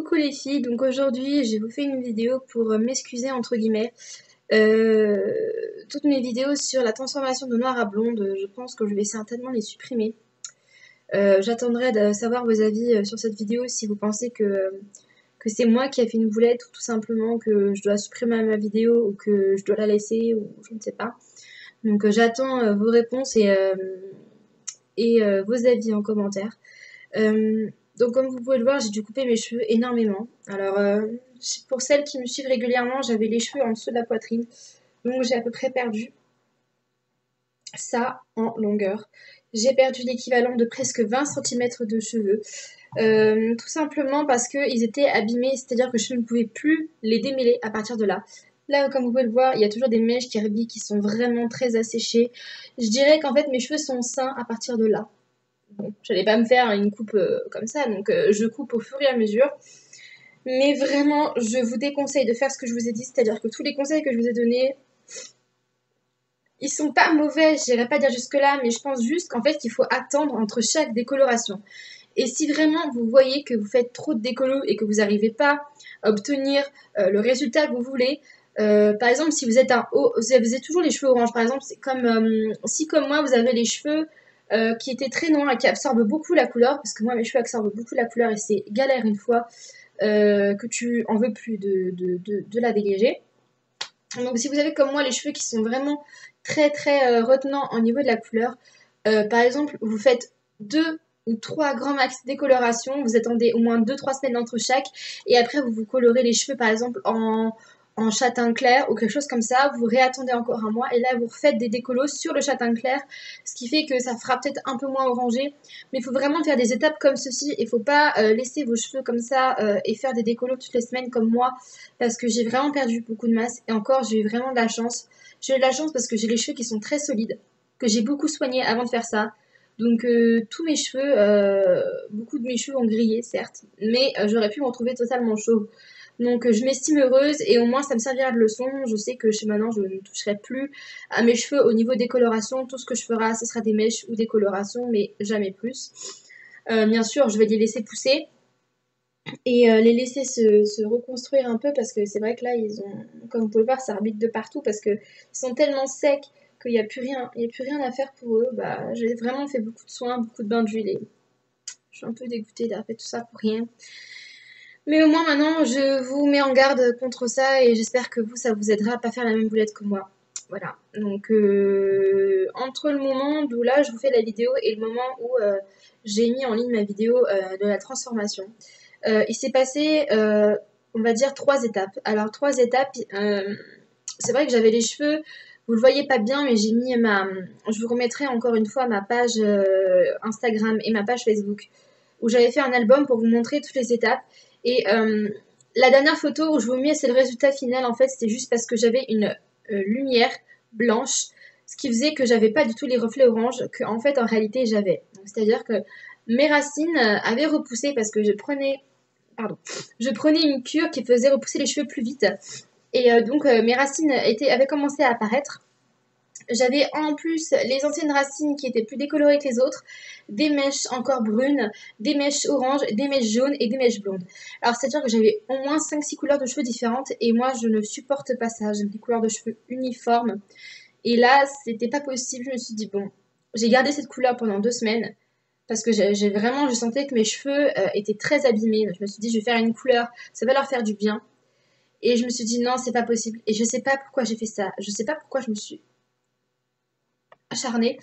Coucou les filles, donc aujourd'hui je vous faire une vidéo pour euh, m'excuser entre guillemets. Euh, toutes mes vidéos sur la transformation de noir à blonde, je pense que je vais certainement les supprimer. Euh, j'attendrai de savoir vos avis sur cette vidéo si vous pensez que, que c'est moi qui ai fait une boulette ou tout simplement que je dois supprimer ma vidéo ou que je dois la laisser ou je ne sais pas. Donc j'attends vos réponses et, et vos avis en commentaire. Donc comme vous pouvez le voir, j'ai dû couper mes cheveux énormément. Alors euh, pour celles qui me suivent régulièrement, j'avais les cheveux en dessous de la poitrine. Donc j'ai à peu près perdu ça en longueur. J'ai perdu l'équivalent de presque 20 cm de cheveux. Euh, tout simplement parce qu'ils étaient abîmés, c'est-à-dire que je ne pouvais plus les démêler à partir de là. Là, comme vous pouvez le voir, il y a toujours des mèches qui qui sont vraiment très asséchées. Je dirais qu'en fait, mes cheveux sont sains à partir de là. J'allais pas me faire une coupe euh, comme ça, donc euh, je coupe au fur et à mesure. Mais vraiment, je vous déconseille de faire ce que je vous ai dit, c'est-à-dire que tous les conseils que je vous ai donnés, ils sont pas mauvais, j'irai pas dire jusque-là, mais je pense juste qu'en fait, il faut attendre entre chaque décoloration. Et si vraiment vous voyez que vous faites trop de décolo et que vous n'arrivez pas à obtenir euh, le résultat que vous voulez, par exemple, si vous êtes un haut, vous avez toujours les cheveux orange, par exemple, c'est comme si comme moi vous avez les cheveux euh, qui était très noir et qui absorbe beaucoup la couleur, parce que moi mes cheveux absorbent beaucoup la couleur et c'est galère une fois euh, que tu en veux plus de, de, la dégager. Donc si vous avez comme moi les cheveux qui sont vraiment très très euh, retenants au niveau de la couleur, par exemple vous faites deux ou trois grands max décoloration, vous attendez au moins 2-3 semaines entre chaque, et après vous vous colorez les cheveux par exemple en, en châtain clair ou quelque chose comme ça, vous réattendez encore un mois et là vous refaites des décolos sur le châtain clair, ce qui fait que ça fera peut-être un peu moins orangé, mais il faut vraiment faire des étapes comme ceci, il faut pas euh, laisser vos cheveux comme ça euh, et faire des décolos toutes les semaines comme moi, parce que j'ai vraiment perdu beaucoup de masse et encore j'ai eu vraiment de la chance. J'ai eu de la chance parce que j'ai les cheveux qui sont très solides, que j'ai beaucoup soigné avant de faire ça. Donc euh, tous mes cheveux, beaucoup de mes cheveux ont grillé certes, mais j'aurais pu m'en trouver totalement chauve. Donc je m'estime heureuse et au moins ça me servira de leçon. Je sais que chez maintenant je ne toucherai plus à mes cheveux au niveau décoloration. Tout ce que je ferai ce sera des mèches ou des colorations mais jamais plus. Euh, bien sûr je vais les laisser pousser et euh, les laisser se, reconstruire un peu parce que c'est vrai que là ils ont, comme vous pouvez le voir, ça arbitre de partout parce qu'ils sont tellement secs qu'il n'y a plus rien, a plus rien à faire pour eux. Bah, j'ai vraiment fait beaucoup de soins, beaucoup de bains d'huile. Je suis un peu dégoûtée d'avoir fait tout ça pour rien. Mais au moins maintenant, je vous mets en garde contre ça et j'espère que vous, ça vous aidera à pas faire la même boulette que moi. Voilà. Donc, euh, entre le moment où là, je vous fais la vidéo et le moment où euh, j'ai mis en ligne ma vidéo euh, de la transformation, il s'est passé, on va dire, trois étapes. Alors, trois étapes, c'est vrai que j'avais les cheveux, vous le voyez pas bien, mais j'ai mis ma... Je vous remettrai encore une fois ma page Instagram et ma page Facebook, où j'avais fait un album pour vous montrer toutes les étapes. Et euh, la dernière photo où je vous mets, c'est le résultat final. En fait, c'était juste parce que j'avais une euh, lumière blanche, ce qui faisait que j'avais pas du tout les reflets orange que en fait en réalité j'avais. C'est-à-dire que mes racines euh, avaient repoussé parce que je prenais, pardon, je prenais une cure qui faisait repousser les cheveux plus vite. Et donc mes racines avaient commencé à apparaître. J'avais en plus les anciennes racines qui étaient plus décolorées que les autres, des mèches encore brunes, des mèches oranges, des mèches jaunes et des mèches blondes. Alors c'est-à-dire que j'avais au moins 5-6 couleurs de cheveux différentes et moi je ne supporte pas ça, j'aime des couleurs de cheveux uniformes. Et là c'était pas possible, je me suis dit bon, j'ai gardé cette couleur pendant deux semaines parce que j'ai vraiment, je sentais que mes cheveux euh, étaient très abîmés. je me suis dit je vais faire une couleur, ça va leur faire du bien. Et je me suis dit non, c'est pas possible. Et je sais pas pourquoi j'ai fait ça. Je sais pas pourquoi je me suis acharnée.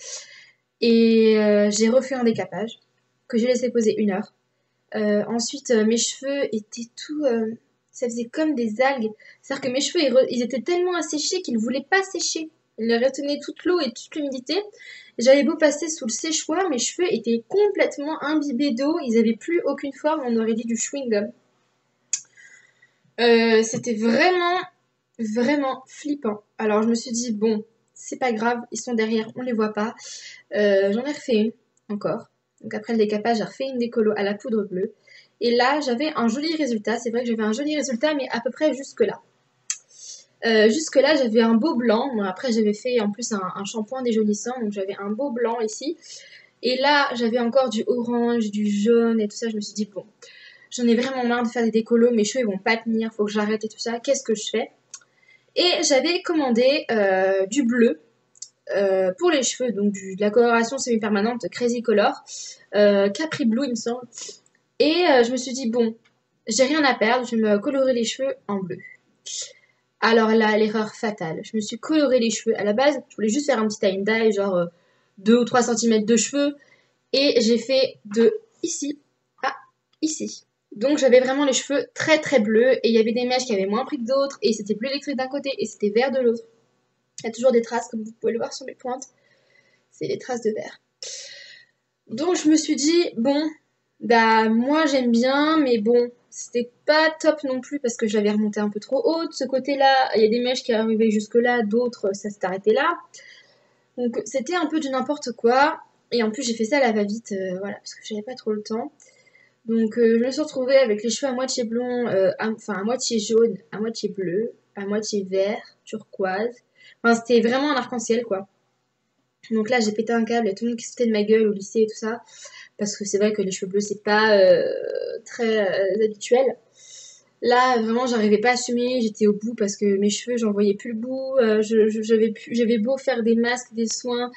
Et euh, j'ai refait un décapage que j'ai laissé poser une heure. Euh, ensuite, euh, mes cheveux étaient tout. ça faisait comme des algues. C'est-à-dire que mes cheveux, ils, étaient tellement asséchés qu'ils ne voulaient pas sécher. Ils retenaient toute l'eau et toute l'humidité. J'avais beau passer sous le séchoir, mes cheveux étaient complètement imbibés d'eau. Ils n'avaient plus aucune forme. On aurait dit du chewing-gum. C'était vraiment, vraiment flippant. Alors je me suis dit, bon, c'est pas grave, ils sont derrière, on les voit pas. Euh, j'en ai refait une encore. Donc après le décapage, j'ai refait une décolo à la poudre bleue. Et là, j'avais un joli résultat. C'est vrai que j'avais un joli résultat, mais à peu près jusque-là. Euh, jusque-là, j'avais un beau blanc. après, j'avais fait en plus un, shampoing déjaunissant, donc j'avais un beau blanc ici. Et là, j'avais encore du orange, du jaune et tout ça. Je me suis dit, bon, J'en ai vraiment marre de faire des décolos, mes cheveux ils vont pas tenir, faut que j'arrête et tout ça. Qu'est-ce que je fais? Et j'avais commandé euh, du bleu euh, pour les cheveux, donc de la coloration semi-permanente Crazy Color, euh, Capri Blue il me semble. Et je me suis dit, bon, j'ai rien à perdre, je vais me colorer les cheveux en bleu. Alors là, l'erreur fatale. Je me suis coloré les cheveux. À la base, je voulais juste faire un petit tie dye, genre 2 ou 3 cm de cheveux. Et j'ai fait de ici à ici. Donc j'avais vraiment les cheveux très très bleus et il y avait des mèches qui avaient moins pris que d'autres et c'était bleu électrique d'un côté et c'était vert de l'autre. Il y a toujours des traces comme vous pouvez le voir sur mes pointes. C'est les traces de vert. Donc je me suis dit, bon, bah moi j'aime bien, mais bon, c'était pas top non plus parce que j'avais remonté un peu trop haut. De ce côté-là, il y a des mèches qui arrivaient jusque-là, d'autres ça s'est arrêté là. Donc c'était un peu du n'importe quoi. Et en plus j'ai fait ça à la va-vite, euh, voilà, parce que j'avais pas trop le temps. Donc euh, je me suis retrouvée avec les cheveux à moitié blond, euh, enfin à moitié jaune, à moitié bleu, à moitié vert, turquoise. Enfin c'était vraiment un arc-en-ciel quoi. Donc là j'ai pété un câble, et tout le monde qui se foutait de ma gueule au lycée et tout ça. Parce que c'est vrai que les cheveux bleus c'est pas euh, très habituel. Là, vraiment, j'arrivais pas à assumer, j'étais au bout parce que mes cheveux, j'en voyais plus le bout. j'avais beau faire des masques, des soins,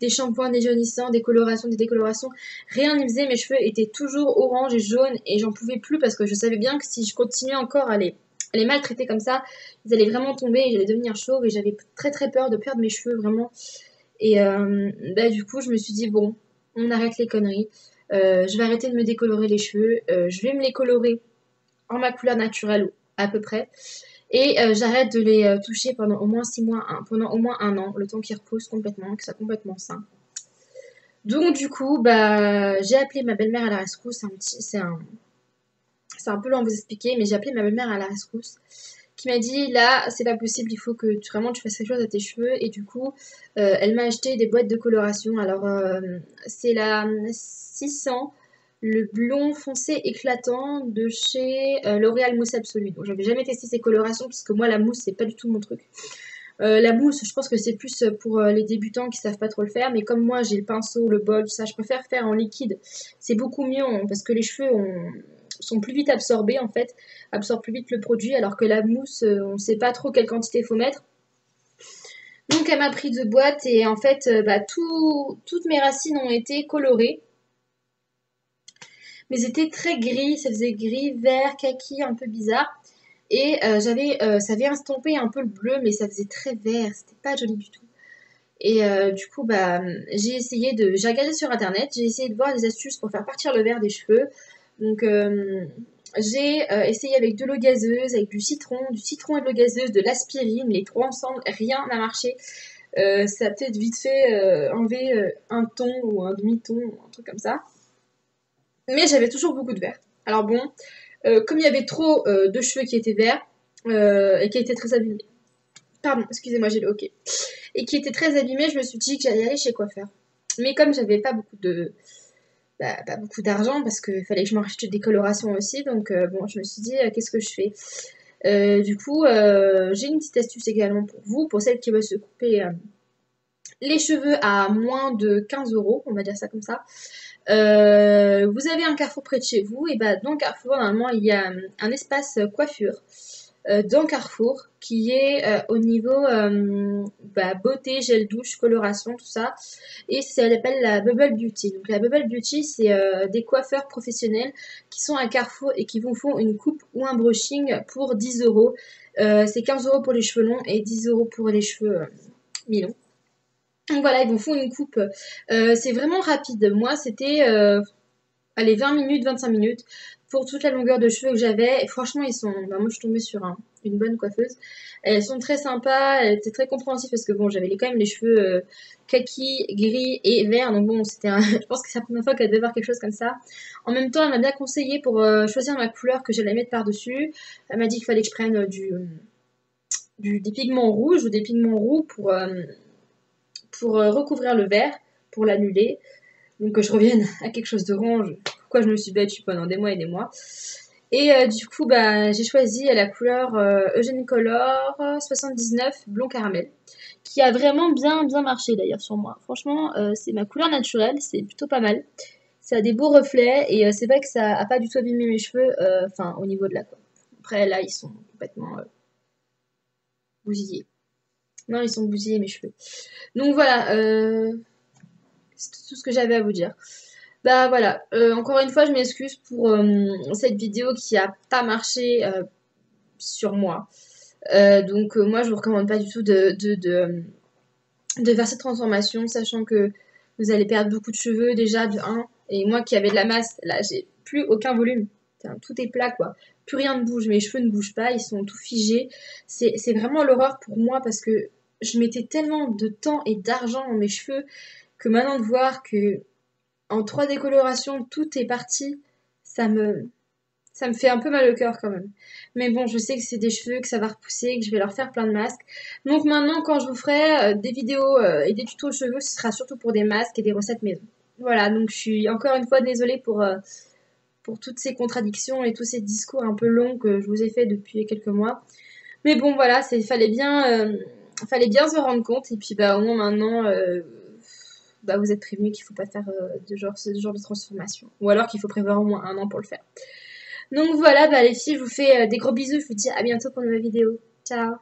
des shampoings déjaunissants, des colorations, des décolorations, rien n'y faisait. Mes cheveux étaient toujours orange et jaunes et j'en pouvais plus parce que je savais bien que si je continuais encore à les, maltraiter comme ça, ils allaient vraiment tomber et j'allais devenir chauve et j'avais très très peur de perdre mes cheveux vraiment. Et euh, bah, du coup, je me suis dit, bon, on arrête les conneries. Euh, je vais arrêter de me décolorer les cheveux. Euh, je vais me les colorer en ma couleur naturelle à peu près. Et euh, j'arrête de les euh, toucher pendant au moins 6 mois, pendant au moins un an, le temps qu'ils repoussent complètement, que ça complètement sain. Donc du coup, bah, j'ai appelé ma belle-mère à la rescousse. C'est un c'est un, c'est un peu long à vous expliquer, mais j'ai appelé ma belle-mère à la rescousse, qui m'a dit là, c'est pas possible, il faut que tu, vraiment tu fasses quelque chose à tes cheveux. Et du coup, euh, elle m'a acheté des boîtes de coloration. Alors c'est la 600 le blond foncé éclatant de chez euh, L'Oréal Mousse Absolue. Donc j'avais jamais testé ces colorations parce que moi la mousse c'est pas du tout mon truc. Euh, la mousse, je pense que c'est plus pour euh, les débutants qui savent pas trop le faire, mais comme moi j'ai le pinceau, le bol, tout ça, je préfère faire en liquide. C'est beaucoup mieux parce que les cheveux sont plus vite absorbés en fait, absorbent plus vite le produit, alors que la mousse, on sait pas trop quelle quantité faut mettre. Donc elle m'a pris deux boîtes et en fait, bah, toutes mes racines ont été colorées mais c'était très gris, ça faisait gris, vert, kaki, un peu bizarre. Et euh, j'avais, euh, ça avait estompé un peu le bleu, mais ça faisait très vert, c'était pas joli du tout. Et euh, du coup, bah, j'ai essayé de, j'ai regardé sur internet, j'ai essayé de voir des astuces pour faire partir le vert des cheveux. Donc, j'ai essayé avec de l'eau gazeuse, avec du citron, du citron et de l'eau gazeuse, de l'aspirine, les trois ensemble, rien n'a marché. ça a peut-être vite fait enlever un ton ou un demi-ton, un truc comme ça. Mais j'avais toujours beaucoup de vert. Alors bon, euh, comme il y avait trop euh, de cheveux qui étaient verts euh, et qui étaient très abîmés. Pardon, excusez-moi, j'ai le ok. Et qui étaient très abîmés, je me suis dit que j'allais aller chez coiffeur. Mais comme j'avais pas beaucoup de. Bah, pas beaucoup d'argent parce qu'il fallait que je m'achète des colorations aussi, donc bon, je me suis dit qu'est-ce que je fais? Du coup, j'ai une petite astuce également pour vous, pour celles qui veulent se couper les cheveux à moins de 15 euros, on va dire ça comme ça. Euh, vous avez un carrefour près de chez vous, et bah dans le carrefour, normalement, il y a un espace coiffure euh, dans Carrefour qui est euh, au niveau bah, beauté, gel douche, coloration, tout ça. Et ça s'appelle la Bubble Beauty. Donc la Bubble Beauty, c'est des coiffeurs professionnels qui sont à Carrefour et qui vous font une coupe ou un brushing pour 10 euros. c'est 15 euros pour les cheveux longs et 10 euros pour les cheveux mi-longs. Donc voilà, ils vous font une coupe. Euh, c'est vraiment rapide. Moi, c'était euh, allez, 20 minutes, 25 minutes pour toute la longueur de cheveux que j'avais. Franchement, ils sont. Bah, moi, je suis tombée sur une bonne coiffeuse. Elles sont très sympas. Elle était très compréhensive parce que bon, j'avais quand même les cheveux euh, kaki, gris et vert. Donc bon, c'était. je pense que c'est la première fois qu'elle devait voir quelque chose comme ça. En même temps, elle m'a bien conseillé pour choisir ma couleur que j'allais mettre par dessus. Elle m'a dit qu'il fallait que je prenne du, du des pigments rouges ou des pigments roux pour pour euh, recouvrir le verre, pour l'annuler. Donc que je revienne à quelque chose d'orange. Pourquoi je me suis battue pendant des mois et des mois. Et euh, du coup, bah, j'ai choisi la couleur euh, Eugène Color 79 blond caramel, qui a vraiment bien bien marché d'ailleurs sur moi. Franchement, c'est ma couleur naturelle, c'est plutôt pas mal. Ça a des beaux reflets et c'est vrai que ça a pas du tout abîmé mes cheveux, enfin au niveau de la quoi. Après là, ils sont complètement bousillés. Non, ils sont bousillés mes cheveux. Donc voilà, c'est tout ce que j'avais à vous dire. Bah voilà, encore une fois, je m'excuse pour cette vidéo qui a pas marché sur moi. Euh, donc euh, moi je vous recommande pas du tout de, de, de, faire cette transformation, sachant que vous allez perdre beaucoup de cheveux déjà de 1. Et moi qui avais de la masse, là j'ai plus aucun volume. Tout est plat quoi. Plus rien ne bouge, mes cheveux ne bougent pas, ils sont tout figés. C'est vraiment l'horreur pour moi parce que je mettais tellement de temps et d'argent dans mes cheveux que maintenant de voir que en trois décolorations tout est parti, ça me, ça me fait un peu mal au cœur quand même. Mais bon, je sais que c'est des cheveux, que ça va repousser, que je vais leur faire plein de masques. Donc maintenant, quand je vous ferai euh, des vidéos euh, et des tutos cheveux, ce sera surtout pour des masques et des recettes maison. Voilà, donc je suis encore une fois désolée pour, euh, pour toutes ces contradictions et tous ces discours un peu longs que je vous ai fait depuis quelques mois. Mais bon, voilà, il fallait bien, fallait bien se rendre compte. Et puis bah, au moins maintenant, bah, vous êtes prévenus qu'il ne faut pas faire genre, ce genre de transformation. Ou alors qu'il faut prévoir au moins un an pour le faire. Donc voilà, bah, les filles, je vous fais euh, des gros bisous. Je vous dis à bientôt pour une nouvelle vidéo. Ciao